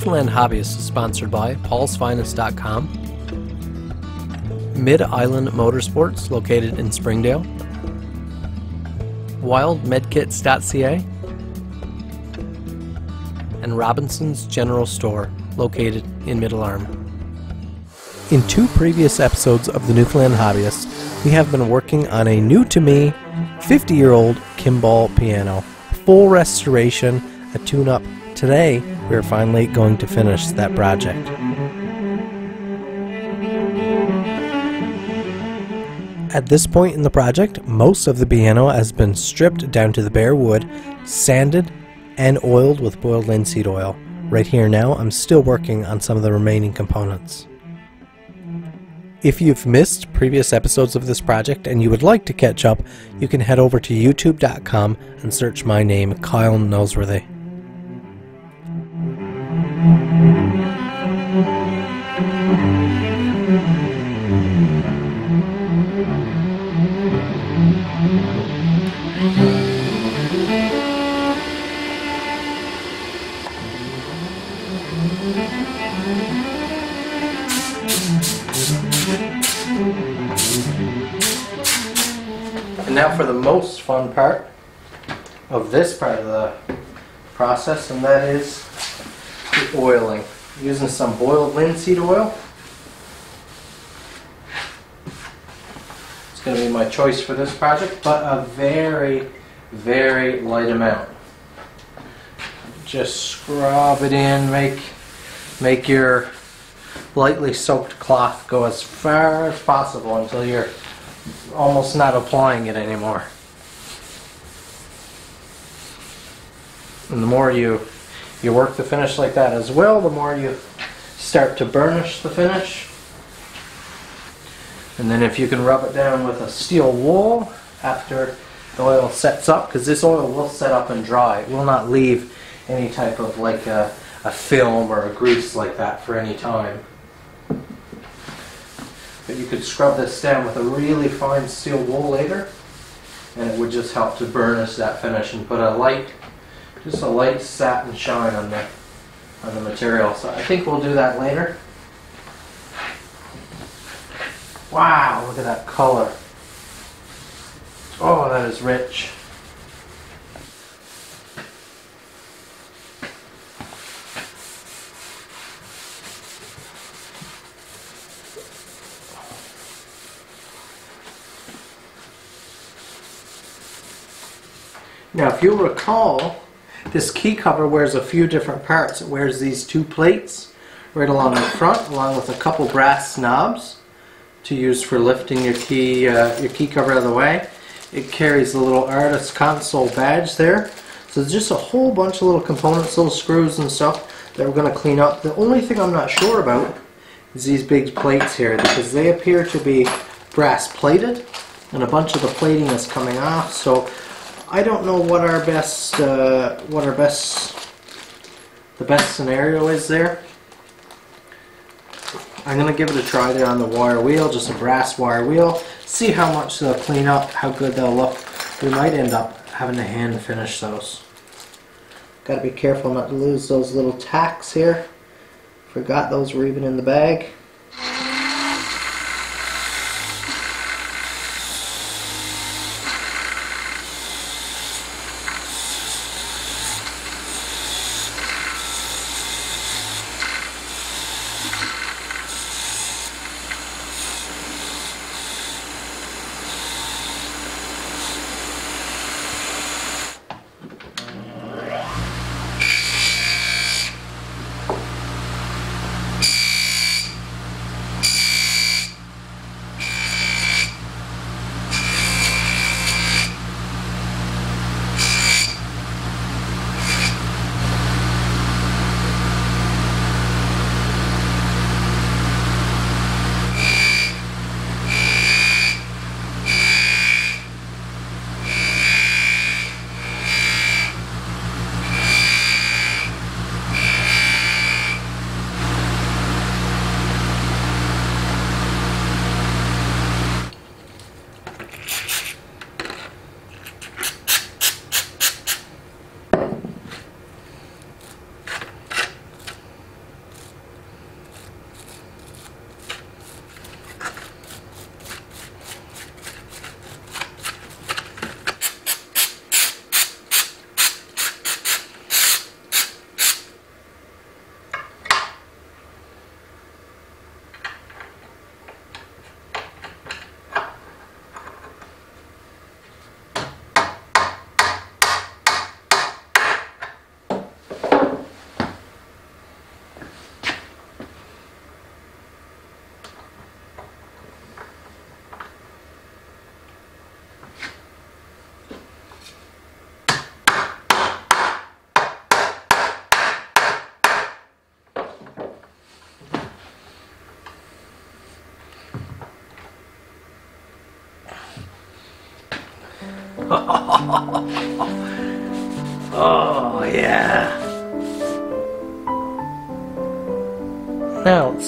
Newfoundland Hobbyist is sponsored by paulsfinest.com, Mid Island Motorsports, located in Springdale, wildmedkits.ca, and Robinson's General Store, located in Middle Arm. In two previous episodes of the Newfoundland Hobbyist, we have been working on a new to me 50 year old Kimball piano. Full restoration, a tune up. Today, we are finally going to finish that project. At this point in the project, most of the piano has been stripped down to the bare wood, sanded, and oiled with boiled linseed oil. Right here now, I'm still working on some of the remaining components. If you've missed previous episodes of this project and you would like to catch up, you can head over to youtube.com and search my name, Kyle Noseworthy. Now for the most fun part of this part of the process, and that is the oiling. Using some boiled linseed oil. It's going to be my choice for this project, but a very, very light amount. Just scrub it in, make make your lightly soaked cloth go as far as possible until you're almost not applying it anymore. And the more you you work the finish like that as well, the more you start to burnish the finish. And then if you can rub it down with a steel wool after the oil sets up, because this oil will set up and dry. It will not leave any type of like a, a film or a grease like that for any time. But you could scrub this down with a really fine steel wool later, and it would just help to burnish that finish and put a light just a light satin shine on the on the material. So I think we'll do that later. Wow, look at that color. Oh, that is rich. Now, if you recall, this key cover wears a few different parts. It wears these two plates right along the front, along with a couple brass knobs to use for lifting your key, uh, your key cover out of the way. It carries the little artist console badge there. So there's just a whole bunch of little components, little screws and stuff that we're going to clean up. The only thing I'm not sure about is these big plates here because they appear to be brass plated and a bunch of the plating is coming off. So I don't know what our best, uh, what our best, the best scenario is there. I'm going to give it a try there on the wire wheel, just a brass wire wheel. See how much they'll clean up, how good they'll look. We might end up having to hand finish those. Got to be careful not to lose those little tacks here. Forgot those were even in the bag.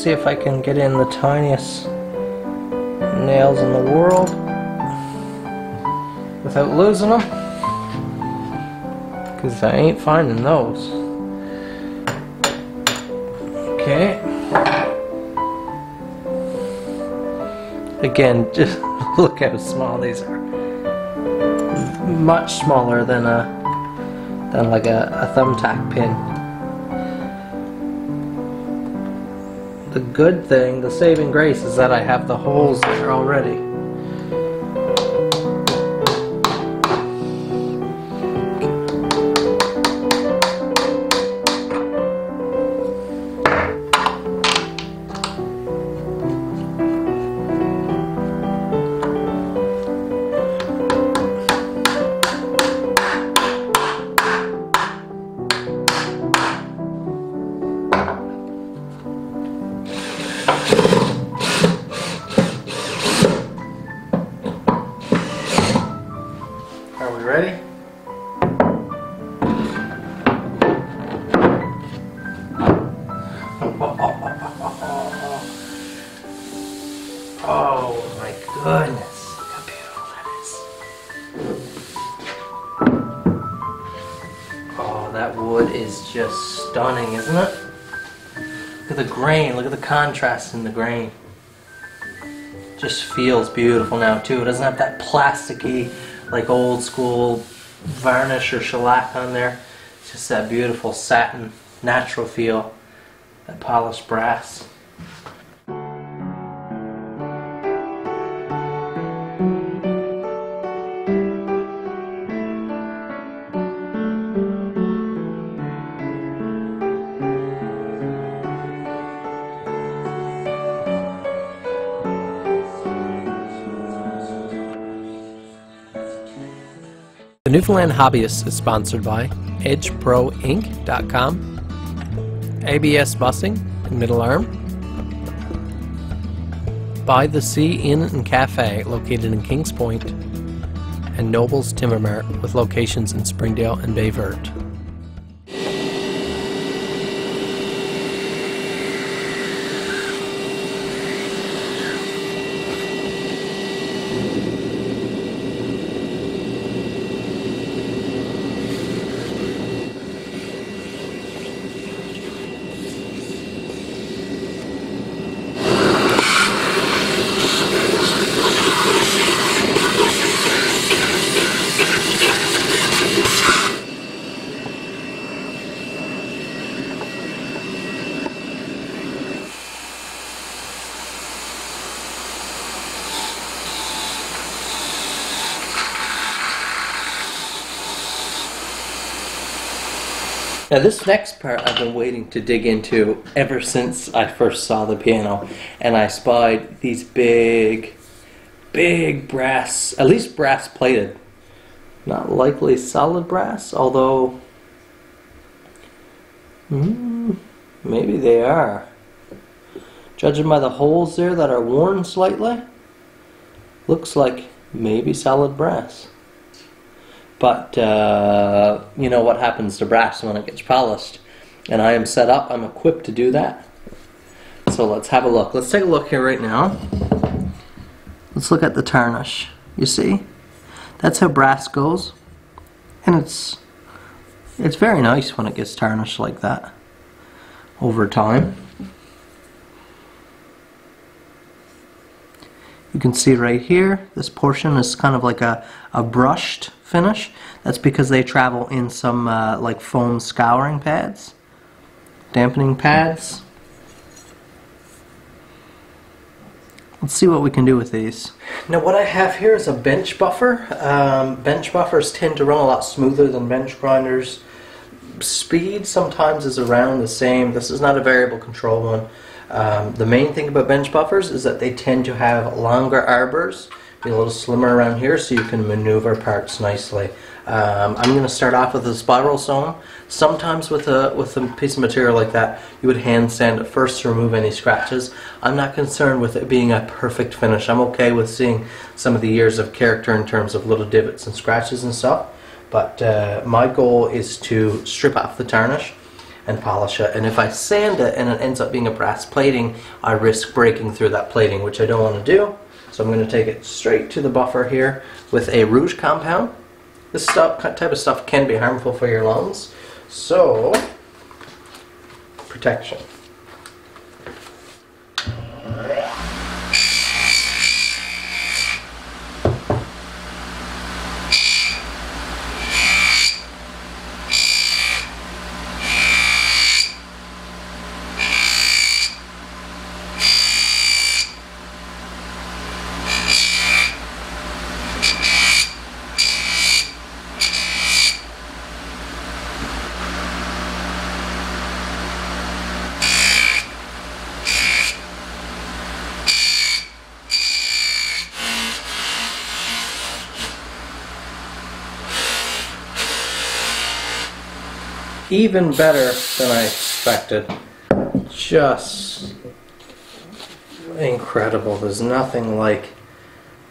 See if I can get in the tiniest nails in the world without losing them. Because I ain't finding those. Okay. Again, just look how small these are. Much smaller than a than like a, a thumbtack pin. The good thing, the saving grace, is that I have the holes there already. Ready? Oh my goodness, look how beautiful that is. Oh, that wood is just stunning, isn't it? Look at the grain, look at the contrast in the grain. Just feels beautiful now too. It doesn't have that plasticky, like old school varnish or shellac on there. It's just that beautiful satin, natural feel, that polished brass. Newfoundland Hobbyist is sponsored by EdgeProInc.com, ABS Busing in Middle Arm, By the Sea Inn and Cafe located in Kings Point, and Noble's Timber Mart with locations in Springdale and Baie Verte. Now this next part I've been waiting to dig into ever since I first saw the piano and I spied these big, big brass, at least brass plated. Not likely solid brass, although mm, maybe they are. Judging by the holes there that are worn slightly, looks like maybe solid brass. But uh, you know what happens to brass when it gets polished. And I am set up, I'm equipped to do that. So let's have a look. Let's take a look here right now. Let's look at the tarnish. You see? That's how brass goes. And it's it's very nice when it gets tarnished like that over time. You can see right here, this portion is kind of like a, a brushed finish. That's because they travel in some uh, like foam scouring pads, dampening pads. Let's see what we can do with these. Now what I have here is a bench buffer. Um, bench buffers tend to run a lot smoother than bench grinders. Speed sometimes is around the same. This is not a variable control one. Um, the main thing about bench buffers is that they tend to have longer arbors, be a little slimmer around here so you can maneuver parts nicely. Um, I'm going to start off with a spiral sewn. Sometimes with a with a piece of material like that, you would hand sand it first to remove any scratches. I'm not concerned with it being a perfect finish. I'm okay with seeing some of the years of character in terms of little divots and scratches and stuff. But uh, my goal is to strip off the tarnish and polish it. And if I sand it and it ends up being a brass plating, I risk breaking through that plating, which I don't want to do. So I'm going to take it straight to the buffer here with a rouge compound. This stuff, type of stuff can be harmful for your lungs. So, protection. Even better than I expected. Just incredible. There's nothing like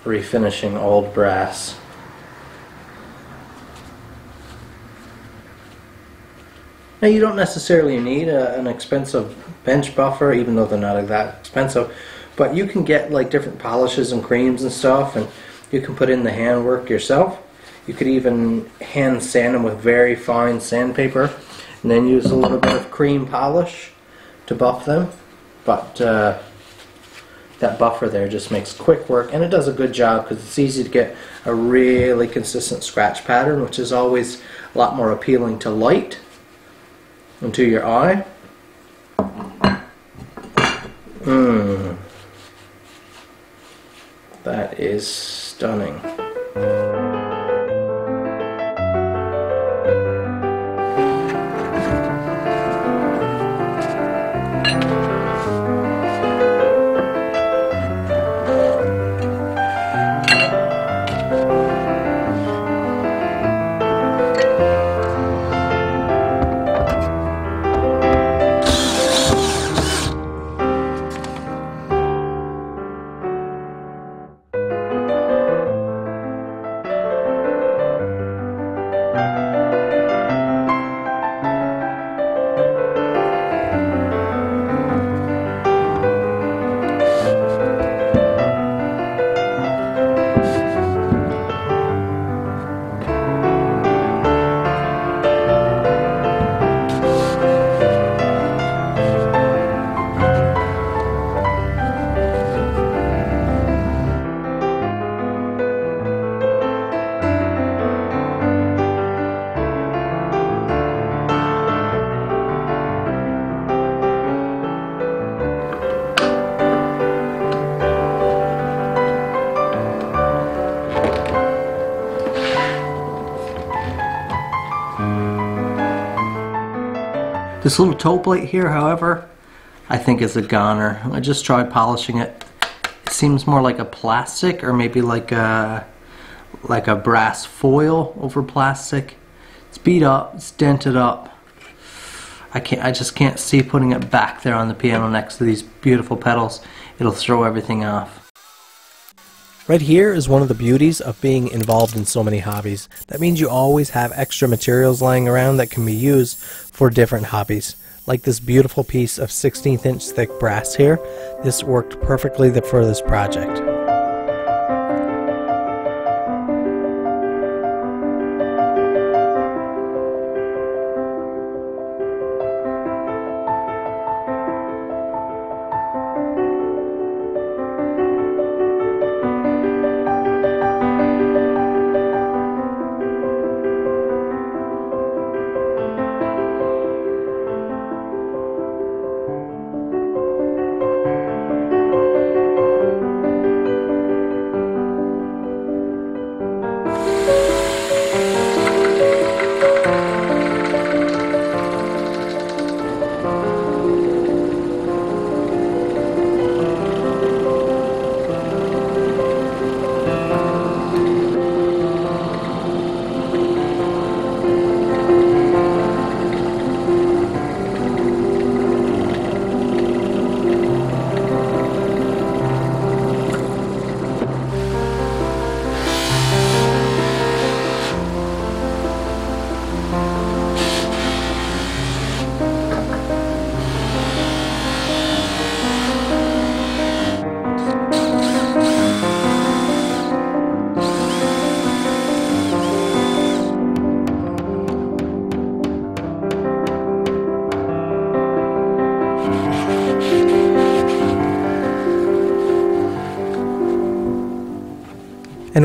refinishing old brass. Now you don't necessarily need a, an expensive bench buffer, even though they're not that expensive, but you can get like different polishes and creams and stuff, and you can put in the handwork yourself. You could even hand sand them with very fine sandpaper and then use a little bit of cream polish to buff them. But uh, that buffer there just makes quick work and it does a good job because it's easy to get a really consistent scratch pattern which is always a lot more appealing to light and to your eye. Mmm. That is stunning. This little toe plate here, however, I think is a goner. I just tried polishing it. It seems more like a plastic or maybe like a like a brass foil over plastic. It's beat up, it's dented up. I can't I just can't see putting it back there on the piano next to these beautiful pedals. It'll throw everything off. Right here is one of the beauties of being involved in so many hobbies. That means you always have extra materials lying around that can be used for different hobbies. Like this beautiful piece of 16th inch thick brass here. This worked perfectly for this project.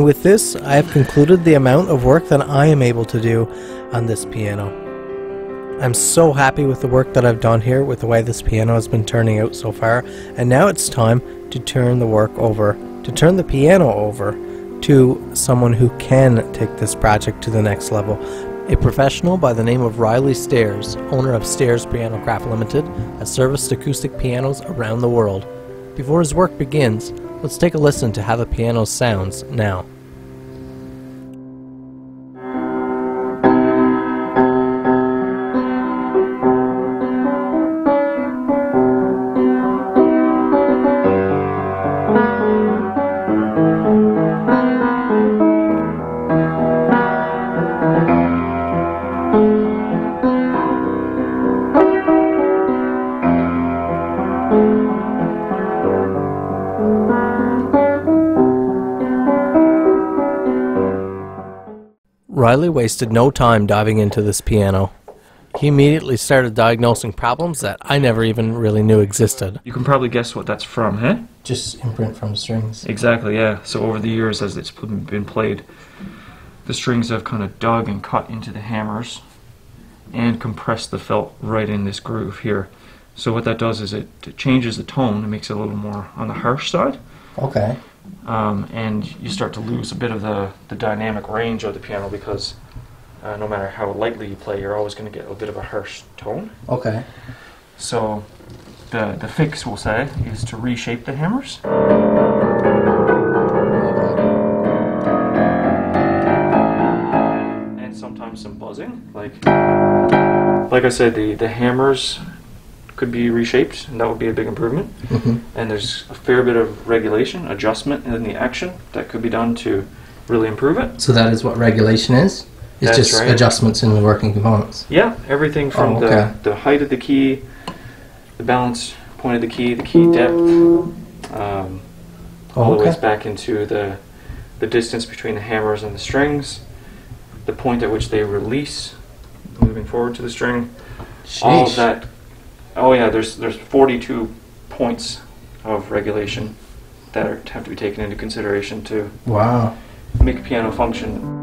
With this, I have concluded the amount of work that I am able to do on this piano. I'm so happy with the work that I've done here, with the way this piano has been turning out so far, and now it's time to turn the work over, to turn the piano over to someone who can take this project to the next level. A professional by the name of Riley Stairs, owner of Stairs Piano Craft Limited, has serviced acoustic pianos around the world. Before his work begins, let's take a listen to how the piano sounds now. Riley wasted no time diving into this piano. He immediately started diagnosing problems that I never even really knew existed. You can probably guess what that's from, huh? Just imprint from strings. Exactly, yeah. So over the years, as it's been played, the strings have kind of dug and cut into the hammers and compressed the felt right in this groove here. So what that does is it, it changes the tone It makes it a little more on the harsh side. Okay. Um, and you start to lose a bit of the, the dynamic range of the piano because uh, no matter how lightly you play, you're always going to get a bit of a harsh tone. Okay. So the, the fix, we'll say, is to reshape the hammers. And sometimes some buzzing. Like like I said, the, the hammers could be reshaped, and that would be a big improvement. hmm And there's a fair bit of regulation, adjustment in the action that could be done to really improve it. So that is what regulation is? It's That's just right. adjustments in the working components. Yeah, everything from Oh, okay. the, the height of the key, the balance point of the key, the key depth, um, all the okay. ways back into the the distance between the hammers and the strings, the point at which they release, moving forward to the string. All of that. Oh yeah, there's there's 42 points of regulation that are, have to be taken into consideration to Wow. make a piano function.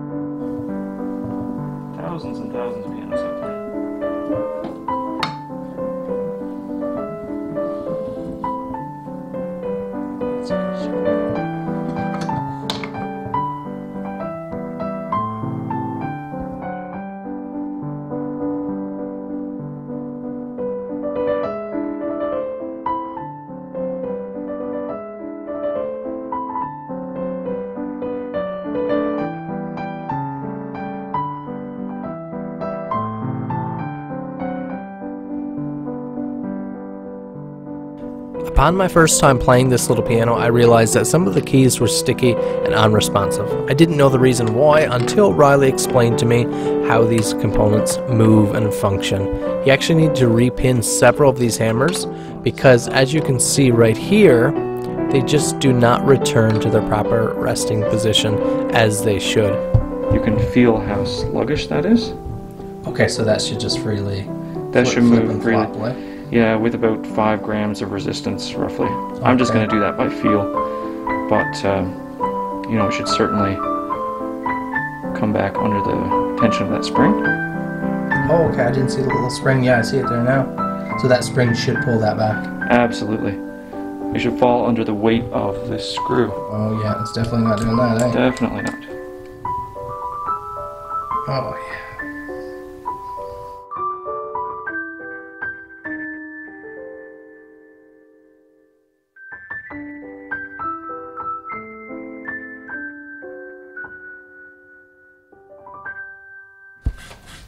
Upon my first time playing this little piano, I realized that some of the keys were sticky and unresponsive. I didn't know the reason why until Riley explained to me how these components move and function. You actually need to repin several of these hammers because, as you can see right here, they just do not return to their proper resting position as they should. You can feel how sluggish that is. Okay, so that should just freely. That flip- should flip move and freely. Yeah, with about five grams of resistance, roughly. I'm just going to do that by feel, but um, you know, it should certainly come back under the tension of that spring. Oh, okay. I didn't see the little spring. Yeah, I see it there now. So that spring should pull that back. Absolutely. It should fall under the weight of this screw. Oh, yeah. It's definitely not doing that, eh? Definitely not. Oh, yeah.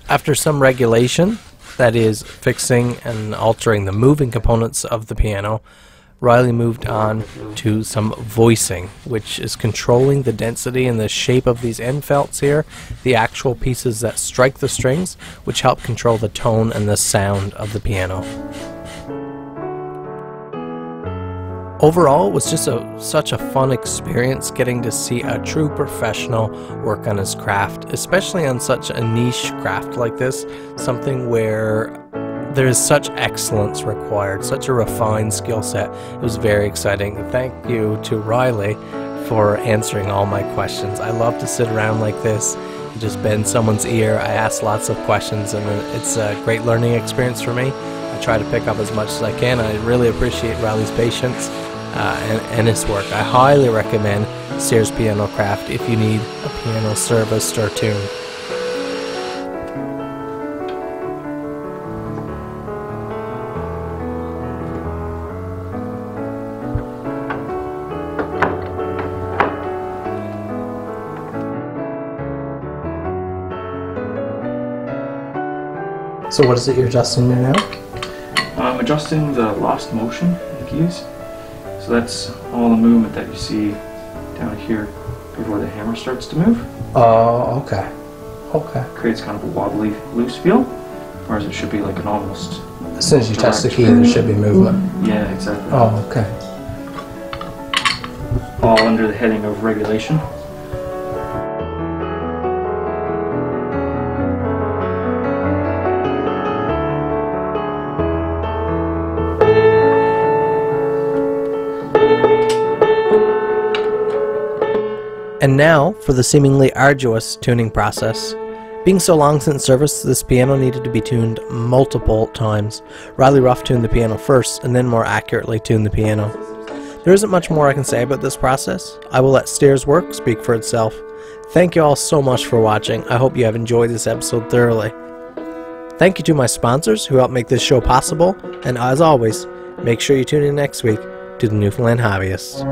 After some regulation, that is, fixing and altering the moving components of the piano, Riley moved on to some voicing, which is controlling the density and the shape of these end felts here, the actual pieces that strike the strings, which help control the tone and the sound of the piano. Overall, it was just a, such a fun experience getting to see a true professional work on his craft, especially on such a niche craft like this, something where there is such excellence required, such a refined skill set. It was very exciting. Thank you to Riley for answering all my questions. I love to sit around like this and just bend someone's ear. I ask lots of questions, and it's a great learning experience for me. I try to pick up as much as I can. I really appreciate Riley's patience Uh, and, and his work. I highly recommend Stairs Piano Craft if you need a piano serviced or tuned. So what is it you're adjusting there now? I'm adjusting the lost motion in the keys. So that's all the movement that you see down here before the hammer starts to move. Oh, okay. Okay. Creates kind of a wobbly, loose feel, whereas it should be like an almost. As soon as you touch the key, there should be movement. Yeah, exactly. Oh, okay. All under the heading of regulation. And now for the seemingly arduous tuning process. Being so long since service, this piano needed to be tuned multiple times. Riley rough tuned the piano first, and then more accurately tuned the piano. There isn't much more I can say about this process. I will let Stairs' work speak for itself. Thank you all so much for watching. I hope you have enjoyed this episode thoroughly. Thank you to my sponsors who helped make this show possible, and as always, make sure you tune in next week to the Newfoundland Hobbyists.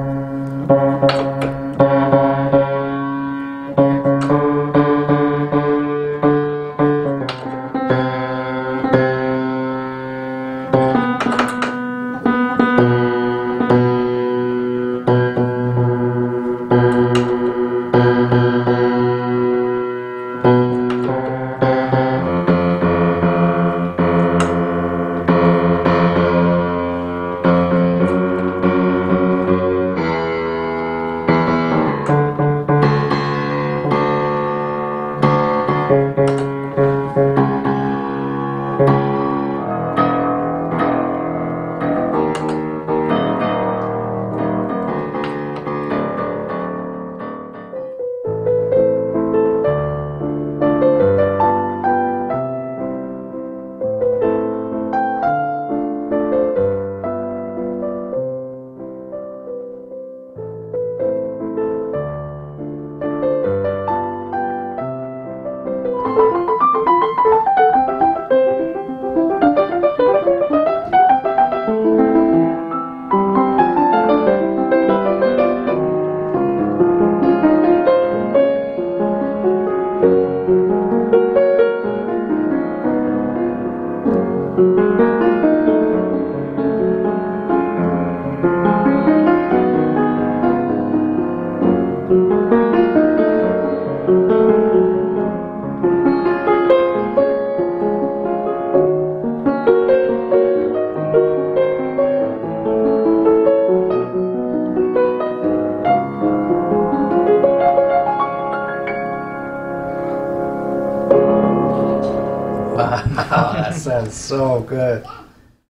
So good.